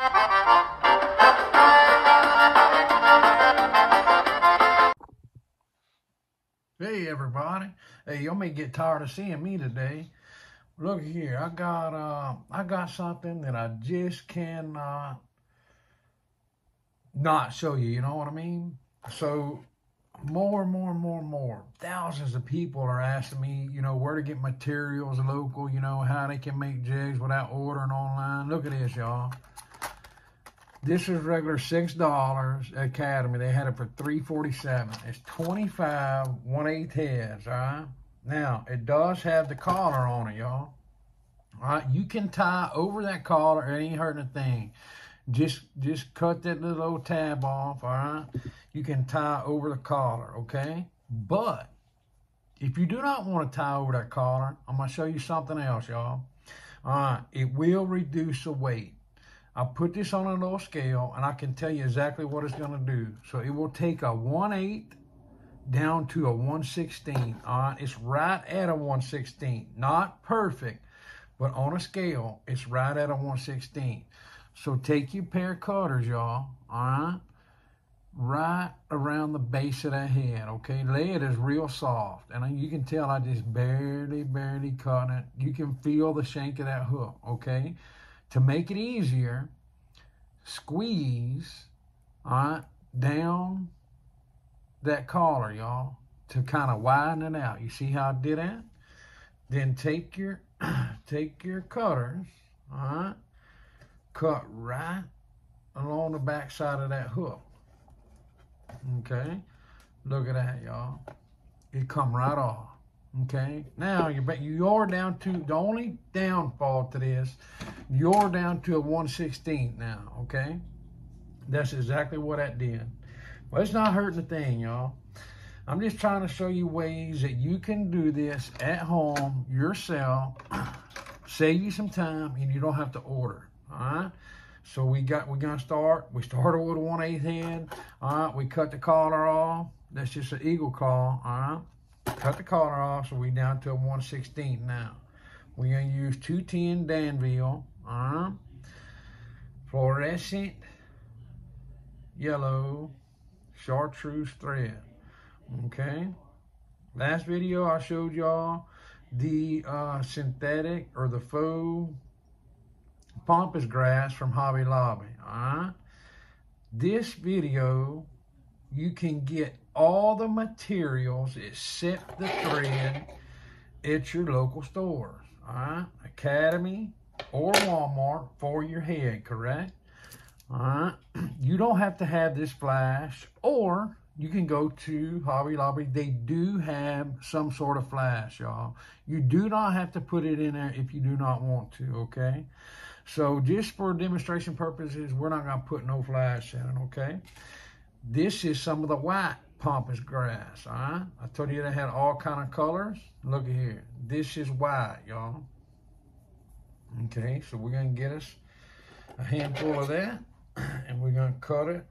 Hey everybody. Hey, y'all may get tired of seeing me today. Look here, I got uh I got something that I just cannot not show you, you know what I mean? So more and more and more and more thousands of people are asking me, you know, where to get materials local, you know, how they can make jigs without ordering online. Look at this, y'all. This is regular six dollars Academy. They had it for three forty seven. It's twenty five one eighth heads. All right. Now it does have the collar on it, y'all. All right. You can tie over that collar. It ain't hurting a thing. Just just cut that little old tab off. All right. You can tie over the collar. Okay. But if you do not want to tie over that collar, I'm gonna show you something else, y'all. All right. It will reduce the weight. I put this on a little scale and I can tell you exactly what it's going to do. So it will take a 1 8 down to a 1 16. All right, it's right at a 1 16. Not perfect, but on a scale, it's right at a 1 16. So take your pair of cutters, y'all. All right, right around the base of that head. Okay, lead is real soft, and you can tell I just barely, barely cut it. You can feel the shank of that hook. Okay. To make it easier, squeeze all right, down that collar, y'all, to kind of widen it out. You see how I did that? Then take your take your cutters, all right, cut right along the back side of that hook. Okay, look at that, y'all. It come right off. Okay, now you're you're down to the only downfall to this, you're down to a 116 now. Okay, that's exactly what that did. But it's not hurting a thing, y'all. I'm just trying to show you ways that you can do this at home yourself, save you some time, and you don't have to order. All right. So we got we're gonna start. We started with a 1 8 head. All right. We cut the collar off. That's just an eagle claw. All right cut the collar off, so we down to a 116 now. We're to use 210 Danville, uh, fluorescent yellow chartreuse thread, okay? Last video I showed y'all the uh, synthetic or the faux pampas grass from Hobby Lobby, all right? This video, you can get all the materials except the thread at your local stores. All right, Academy or Walmart for your head, correct? All right, you don't have to have this flash, or you can go to Hobby Lobby. They do have some sort of flash, y'all. You do not have to put it in there if you do not want to, okay? So just for demonstration purposes, we're not going to put no flash in it, okay? This is some of the white pampas grass, all right? I told you they had all kind of colors. Look at here. This is white, y'all. Okay, so we're going to get us a handful of that, and we're going to cut it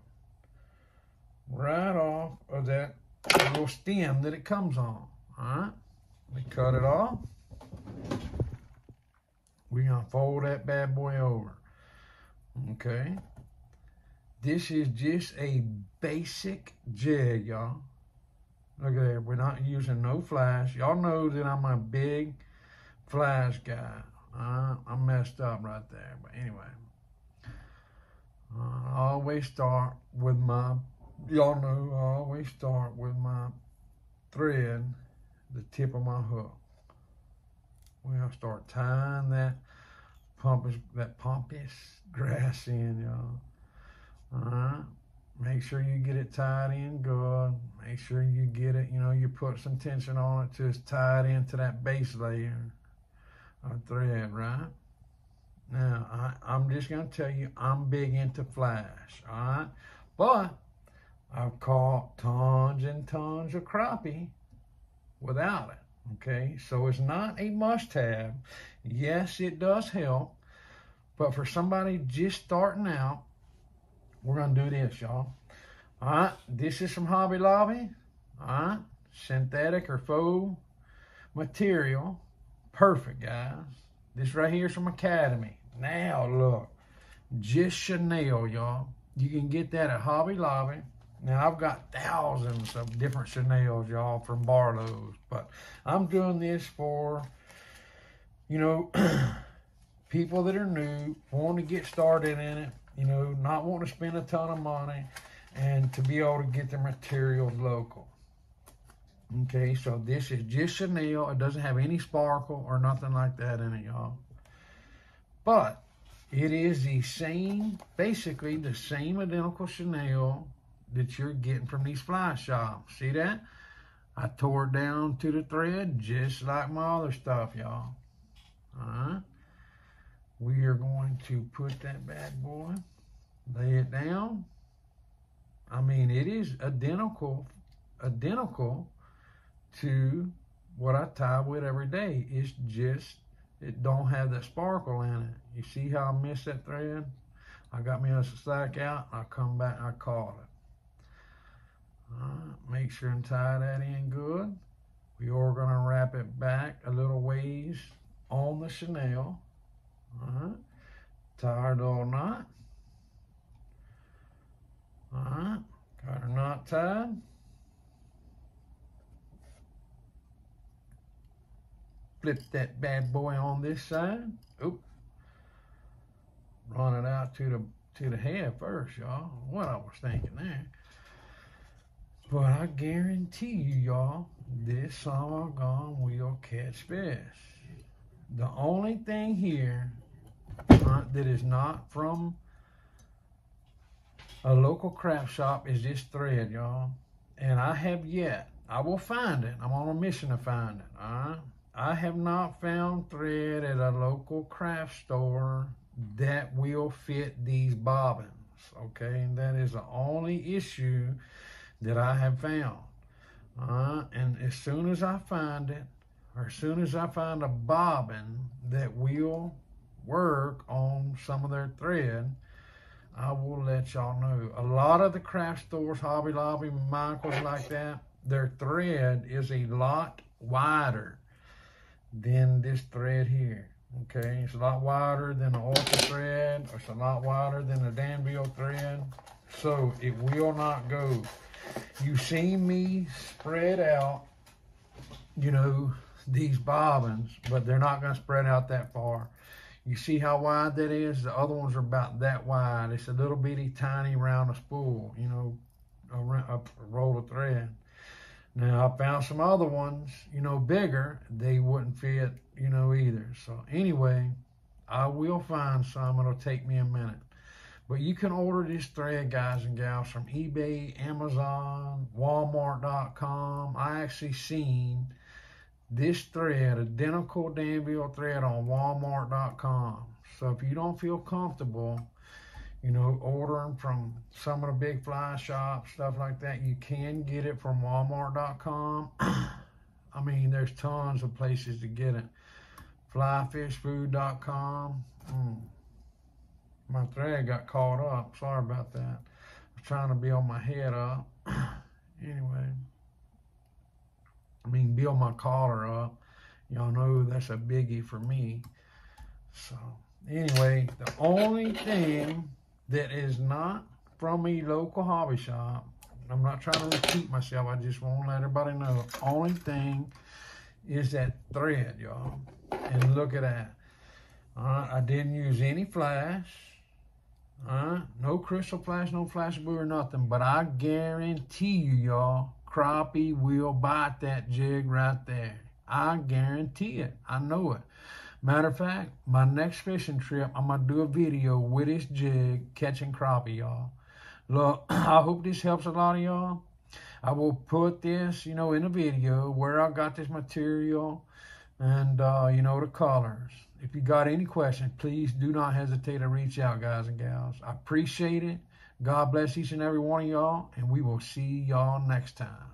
right off of that little stem that it comes on, all right? We cut it off. We're going to fold that bad boy over, okay? This is just a basic jig, y'all. Look at that. We're not using no flash. Y'all know that I'm a big flash guy. Uh, I messed up right there. But anyway. Uh, I always start with my, y'all know, I always start with my thread, the tip of my hook. To start tying that pompous, that pampas grass in, y'all. Alright. Make sure you get it tied in good. Make sure you get it, you know, you put some tension on it to tie it into that base layer of thread, right? Now, I, I'm just going to tell you, I'm big into flash, all right? But I've caught tons and tons of crappie without it, okay? So it's not a must-have. Yes, it does help. But for somebody just starting out, we're going to do this, y'all. All right, this is from Hobby Lobby. All right, synthetic or faux material. Perfect, guys. This right here is from Academy. Now, look. just Chenille, y'all. You can get that at Hobby Lobby. Now, I've got thousands of different Chenilles, y'all, from Barlow's. But I'm doing this for, you know, people that are new, want to get started in it, you know, not want to spend a ton of money, and to be able to get their materials local. Okay, so this is just Chenille. It doesn't have any sparkle or nothing like that in it, y'all. But it is the same, basically the same identical Chenille that you're getting from these fly shops. See that? I tore it down to the thread just like my other stuff, y'all. Uh-huh. We are going to put that bad boy, lay it down. I mean, it is identical, identical to what I tie with every day. It's just, it don't have that sparkle in it. You see how I missed that thread? I got me a slack out, I come back, I caught it. make sure and tie that in good. We are to wrap it back a little ways on the Chenille. Uh-huh. Tie our little knot. Uh-huh. Got our knot tied. Flip that bad boy on this side. Oop. Run it out to the to the head first, y'all. What I was thinking there. But I guarantee you, y'all, this summer gone will catch fish. The only thing here uh, that is not from a local craft shop is this thread, y'all. And I have yet, I will find it. I'm on a mission to find it, all right? I have not found thread at a local craft store that will fit these bobbins. Okay, and that is the only issue that I have found. Uh, and as soon as I find it, or as soon as I find a bobbin that will work on some of their thread, I will let y'all know. A lot of the craft stores, Hobby Lobby, Michaels like that, their thread is a lot wider than this thread here. Okay, it's a lot wider than the Ultra thread. It's a lot wider than the Danville thread. So it will not go. You see me spread out, you know, these bobbins, but they're not going to spread out that far. You see how wide that is? The other ones are about that wide. It's a little bitty tiny round of spool, you know, a, a roll of thread. Now, I found some other ones, you know, bigger. They wouldn't fit, you know, either. So anyway, I will find some. It'll take me a minute. But you can order this thread, guys and gals, from eBay, Amazon, Walmart.com. I actually seen this thread, identical Danville thread on Walmart.com. So if you don't feel comfortable you know, ordering from some of the big fly shops, stuff like that. You can get it from Walmart.com. I mean, there's tons of places to get it. Flyfishfood.com. Mm. My thread got caught up. Sorry about that. I was trying to build my head up. anyway, I mean, build my collar up. Y'all know that's a biggie for me. So, anyway, the only thing that is not from a local hobby shop. I'm not trying to repeat myself. I just want to let everybody know. Only thing is that thread, y'all. And look at that. I didn't use any flash. Uh, no crystal flash, no Flashabou or nothing. But I guarantee you, y'all, crappie will bite that jig right there. I guarantee it. I know it. Matter of fact, my next fishing trip, I'm going to do a video with this jig catching crappie, y'all. Look, I hope this helps a lot of y'all. I will put this, you know, in a video where I got this material and, uh, you know, the colors. If you got any questions, please do not hesitate to reach out, guys and gals. I appreciate it. God bless each and every one of y'all, and we will see y'all next time.